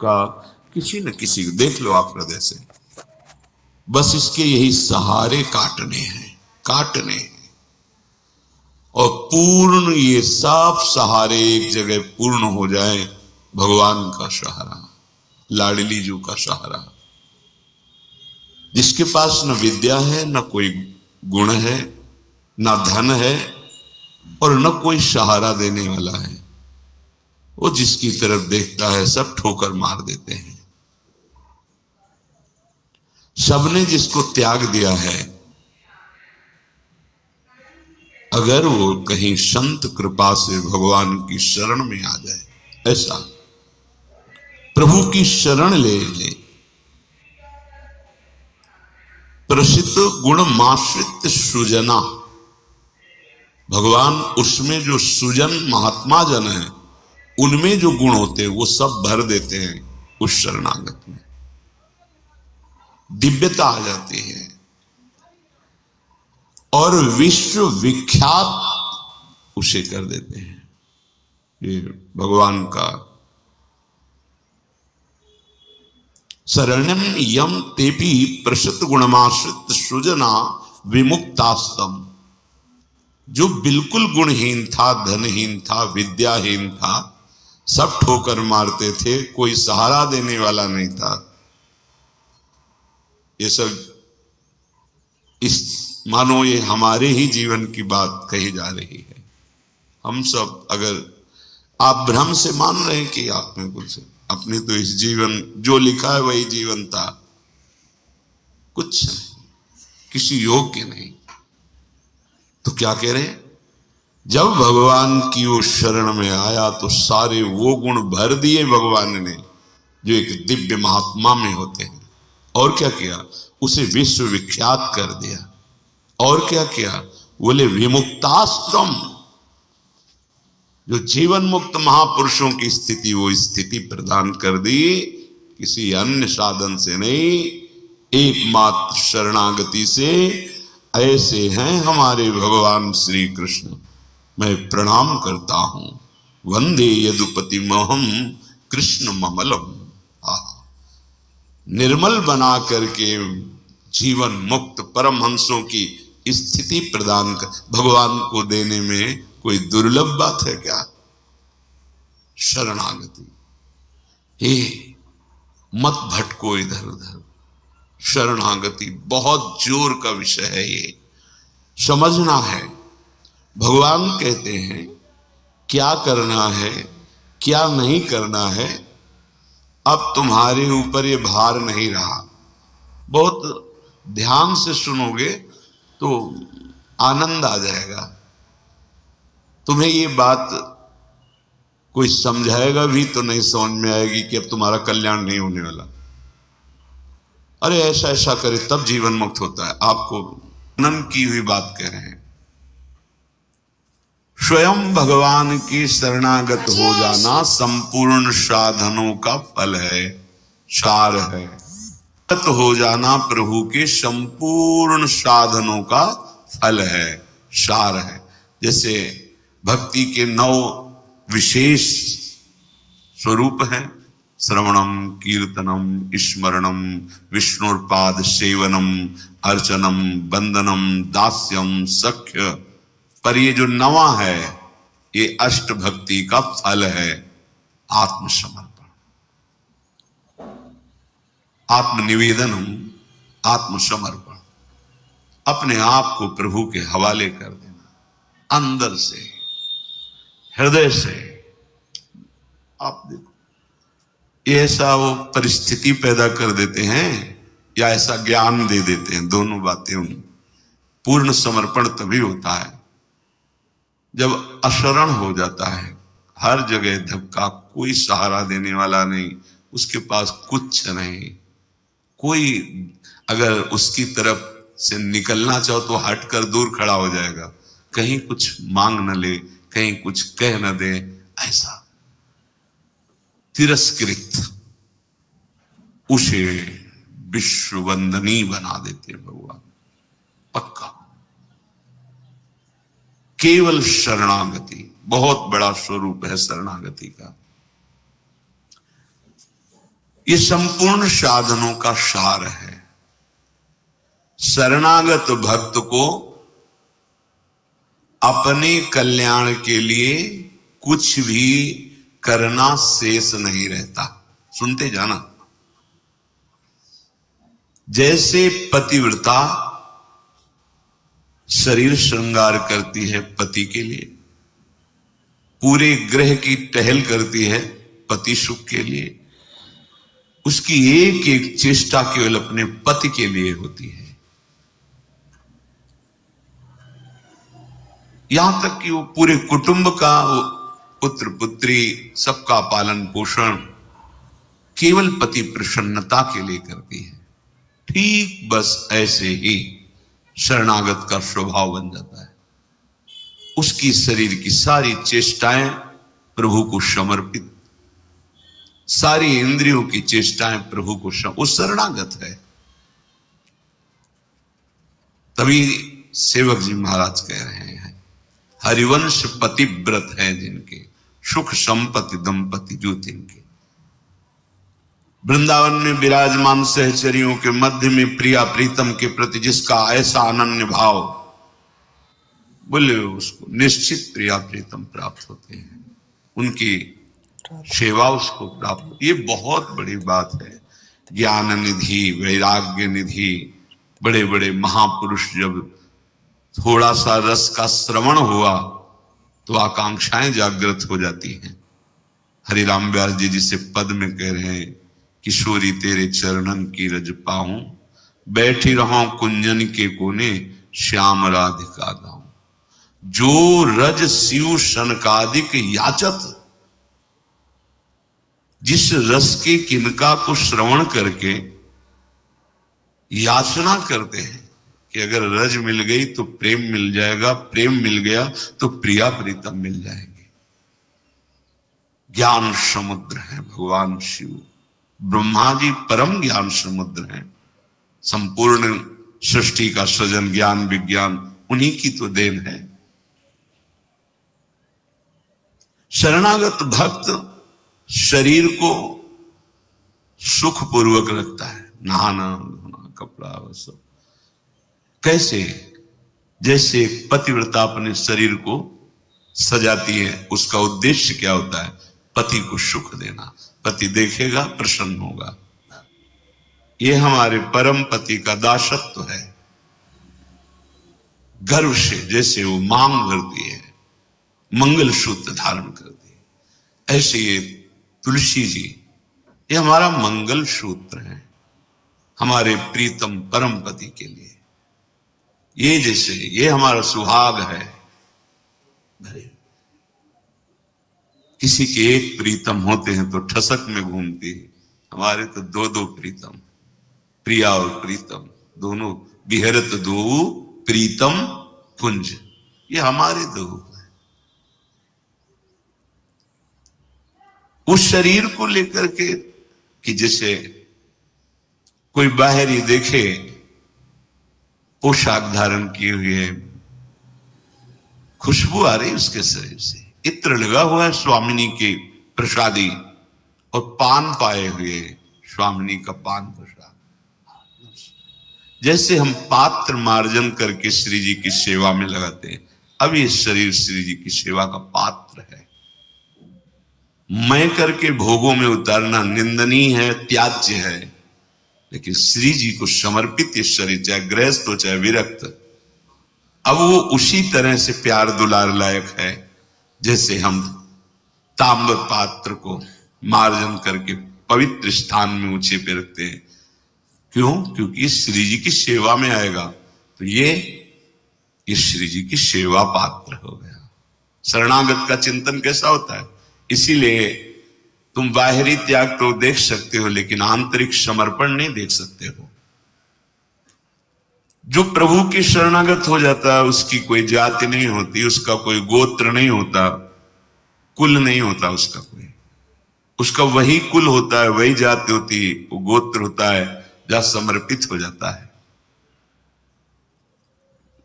का किसी न किसी को देख लो आप हृदय से। बस इसके यही सहारे काटने हैं, काटने। और पूर्ण ये सब सहारे एक जगह पूर्ण हो जाए, भगवान का सहारा, लाडली जू का सहारा। जिसके पास न विद्या है, न कोई गुण है, न धन है, और न कोई सहारा देने वाला है। वो जिसकी तरफ़ देखता है, सब ठोकर मार देते हैं। सबने जिसको त्याग दिया है, अगर वो कहीं संत कृपा से भगवान की शरण में आ जाए, ऐसा। प्रभु की शरण ले ले। प्रसिद्ध गुण माश्रित सुजना। भगवान, उसमें जो सुजन महात्मा जन है उनमें जो गुण होते हैं, वो सब भर देते हैं उस शरणागत में। दिव्यता आ जाती है। और विश्व विख्यात उसे कर देते हैं। ये भगवान का शरणम यम तेपी प्रसिद्ध गुणमाश्रित सुजना विमुक्तास्तम। जो बिल्कुल गुणहीन था, धनहीन था, विद्याहीन था सब ठोकर मारते थे, कोई सहारा देने वाला नहीं था। ये सब इस, मानो ये हमारे ही जीवन की बात कही जा रही है। हम सब अगर आप भ्रम से मान रहे हैं कि आप में कुछ अपने तो इस जीवन, जो लिखा है वही जीवन था। कुछ नहीं किसी के नहीं। तो क्या कह रहे हैं? जब भगवान की वो शरण में आया तो सारे वो गुण भर दिए भगवान ने, जो एक दिव्य महात्मा में होते हैं। और क्या किया? उसे विश्व विख्यात कर दिया। और क्या किया? बोले विमुक्ताश्रम जो जीवन मुक्त महापुरुषों की स्थिति, वो स्थिति प्रदान कर दी। किसी अन्य साधन से नहीं, एकमात्र शरणागति से। ऐसे हैं हमारे भगवान श्री कृष्ण। मैं प्रणाम करता हूँ। वंदे यदुपति महम कृष्ण ममलम निर्मल बना करके जीवन मुक्त परम हंसों की स्थिति प्रदान कर, भगवान को देने में कोई दुर्लभ बात है क्या? शरणागति। हे, मत भटको इधर उधर। शरणागति बहुत ज़ोर का विषय है ये। समझना है। भगवान कहते हैं, क्या करना है, क्या नहीं करना है? अब तुम्हारे ऊपर ये भार नहीं रहा। बहुत ध्यान से सुनोगे तो आनंद आ जाएगा। तुम्हें ये बात कोई समझाएगा भी तो नहीं समझ में आएगी कि अब तुम्हारा कल्याण नहीं होने वाला। अरे ऐसा ऐसा करे, तब जीवन मुक्त होता है। आपको नन की हुई बात कह रहे हैं। स्वयं भगवान की शरणागत हो जाना संपूर्ण साधनों का फल है सार है। हो जाना प्रभु के संपूर्ण साधनों का फल है सार है। जैसे भक्ति के नौ विशेष स्वरूप है श्रवणम कीर्तनम स्मरणम विष्णुपाद सेवनम अर्चनम बंदनम दास्यम सख्य। पर ये जो नवा है, ये अष्ट भक्ति का फल है, आत्मसमर्पण। आत्मनिवेदनम आत्मसमर्पण। अपने आप को प्रभु के हवाले कर देना, अंदर से, हृदय से। आप देखो, ये ऐसा वो परिस्थिति पैदा कर देते हैं, या ऐसा ज्ञान दे देते हैं, दोनों बातें उन। पूर्ण समर्पण तभी होता है जब अशरण हो जाता है, हर जगह धक्का, कोई सहारा देने वाला नहीं, उसके पास कुछ नहीं। कोई अगर उसकी तरफ़ से निकलना चाहो तो हट कर दूर खड़ा हो जाएगा। कहीं कुछ मांग न ले, कहीं कुछ कह न दे, ऐसा। तिरस्कृत उसे विश्ववंदनी बना देते भगवान। पक्का। केवल शरणागति, बहुत बड़ा स्वरूप है शरणागति का। ये संपूर्ण साधनों का सार है। शरणागत भक्त को अपने कल्याण के लिए कुछ भी करना शेष नहीं रहता। सुनते जाना। जैसे पतिव्रता शरीर श्रृंगार करती है पति के लिए। पूरे ग्रह की टहल करती है पति सुख के लिए। उसकी एक एक चेष्टा केवल अपने पति के लिए होती है। यहाँ तक कि वो पूरे कुटुंब का पुत्र, पुत्री, सबका पालन पोषण केवल पति प्रसन्नता के लिए करती है। ठीक बस ऐसे ही शरणागत का स्वभाव बन जाता है। उसकी शरीर की सारी चेष्टाएँ प्रभु को समर्पित। सारी इंद्रियों की चेष्टाएँ प्रभु को. वो शरणागत है। तभी सेवक जी महाराज कह रहे हैं, हरिवंश पतिव्रत है जिनके, सुख संपत्ति दंपति जो तिनके वृंदावन में विराजमान सहचरियों के मध्य में प्रिया प्रीतम के प्रति जिसका ऐसा अनन्य भाव, बोले उसको, निश्चित प्रिया प्रीतम प्राप्त होते हैं। उनकी सेवा उसको प्राप्त ये बहुत बड़ी बात है। ज्ञान निधि, वैराग्य निधि बड़े बड़े महापुरुष जब थोड़ा सा रस का श्रवण हुआ तो आकांक्षाएँ जागृत हो जाती हैं। हरिराम व्यास जी जिसे पद में कह रहे हैं किशोरी, तेरे चरणन की रज पाऊँ। बैठी रहा कुंजन के कोने, श्याम राधिका गाऊं। जो रज शिव सनकादिक याचत, जिस रस के किनका को श्रवण करके याचना करते हैं कि अगर रज मिल गई तो प्रेम मिल जाएगा, प्रेम मिल गया तो प्रिया प्रीतम मिल जाएँगे। ज्ञान समुद्र है भगवान शिव। ब्रह्मा जी परम ज्ञान समुद्र हैं। संपूर्ण सृष्टि का सृजन, ज्ञान, विज्ञान, उन्हीं की तो देन है। शरणागत भक्त शरीर को सुख पूर्वक रखता है। नहाना, धोना, कपड़ा सब। कैसे? जैसे पतिव्रता अपने शरीर को सजाती है, उसका उद्देश्य क्या होता है? पति को सुख देना। पति देखेगा, प्रसन्न होगा। ये हमारे परम पति का दासत्व है। गर्व से जैसे वो मांग करती है मंगल सूत्र धारण करती है। ऐसे ये तुलसी जी, ये हमारा मंगल सूत्र है, हमारे प्रीतम परम पति के लिए। ये जैसे, ये हमारा सुहाग है। किसी के एक प्रीतम होते हैं तो ठसक में घूमती है। हमारे तो दो दो प्रीतम, प्रिया और प्रीतम, दोनों बिहरत दो प्रीतम पुंज। ये हमारे दो उस शरीर को लेकर के कि जैसे कोई बाहरी देखे, पोशाक धारण किए हुए खुशबू आ रही उसके शरीर से। इत्र लगा हुआ है स्वामिनी के प्रसादी और पान पाए हुए स्वामिनी का पान प्रसाद। जैसे हम पात्र मार्जन करके श्री जी की सेवा में लगाते हैं, अब ये शरीर श्री जी की सेवा का पात्र है। मैं करके भोगों में उतारना निंदनीय है, त्याज्य है, लेकिन श्री जी को समर्पित ये शरीर, चाहे गृहस्थ हो, चाहे विरक्त, अब वो उसी तरह से प्यार दुलार लायक है। जैसे हम ताम्र पात्र को मार्जन करके पवित्र स्थान में ऊँचे पे रखते हैं। क्यों? क्योंकि श्री जी की सेवा में आएगा। तो ये श्री जी की सेवा पात्र हो गया। शरणागत का चिंतन कैसा होता है? इसीलिए तुम बाहरी त्याग तो देख सकते हो, लेकिन आंतरिक समर्पण नहीं देख सकते हो। जो प्रभु की शरणागत हो जाता है उसकी कोई जाति नहीं होती, उसका कोई गोत्र नहीं होता, कुल नहीं होता उसका कोई। उसका वही कुल होता है, वही जाति होती, वो गोत्र होता है, जहाँ समर्पित हो जाता है।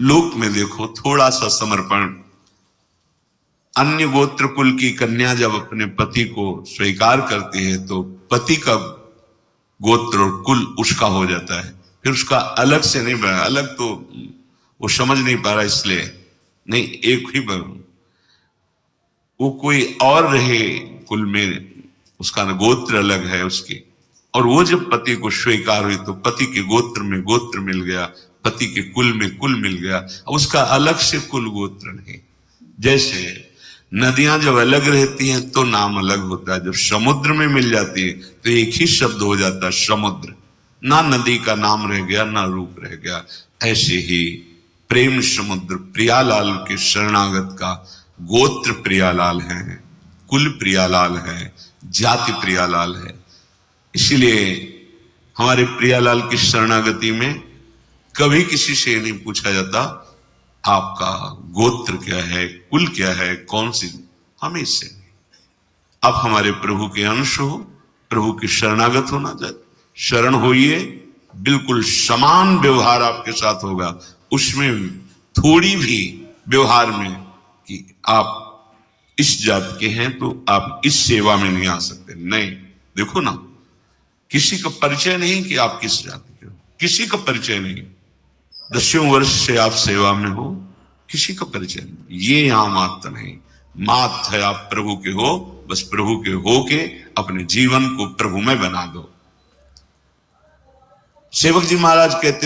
लोक में देखो, थोड़ा सा समर्पण। अन्य गोत्र कुल की कन्या जब अपने पति को स्वीकार करती है तो पति का गोत्र और कुल उसका हो जाता है। फिर उसका अलग से नहीं बना, अलग तो वो समझ नहीं पा रहा इसलिए, नहीं, एक ही बन वो कोई और रहे कुल में, उसका गोत्र अलग है उसके। और वो जब पति को स्वीकार हुई तो पति के गोत्र में गोत्र मिल गया, पति के कुल में कुल मिल गया। उसका अलग से कुल गोत्र नहीं। जैसे नदियाँ जब अलग रहती हैं तो नाम अलग होता है। जब समुद्र में मिल जाती है तो एक ही शब्द हो जाता है, समुद्र। ना नदी का नाम रह गया, ना रूप रह गया। ऐसे ही प्रेम समुद्र प्रियालाल के शरणागत का गोत्र प्रियालाल है, कुल प्रियालाल है, जाति प्रियालाल है। इसीलिए हमारे प्रियालाल की शरणागति में कभी किसी से नहीं पूछा जाता, आपका गोत्र क्या है, कुल क्या है, कौन सी? हमें इससे आप हमारे प्रभु के अंश हो, प्रभु की शरणागत होना चाहिए शरण होइए। बिल्कुल समान व्यवहार आपके साथ होगा। उसमें थोड़ी भी व्यवहार में कि आप इस जात के हैं तो आप इस सेवा में नहीं आ सकते। नहीं, देखो ना, किसी का परिचय नहीं कि आप किस जाति के हो। किसी का परिचय नहीं। दसियों वर्ष से आप सेवा में हो, किसी का परिचय नहीं। ये यहाँ मात्र नहीं। मात है आप प्रभु के हो, बस प्रभु के हो के अपने जीवन को प्रभु में बना दो। सेवक जी महाराज कहते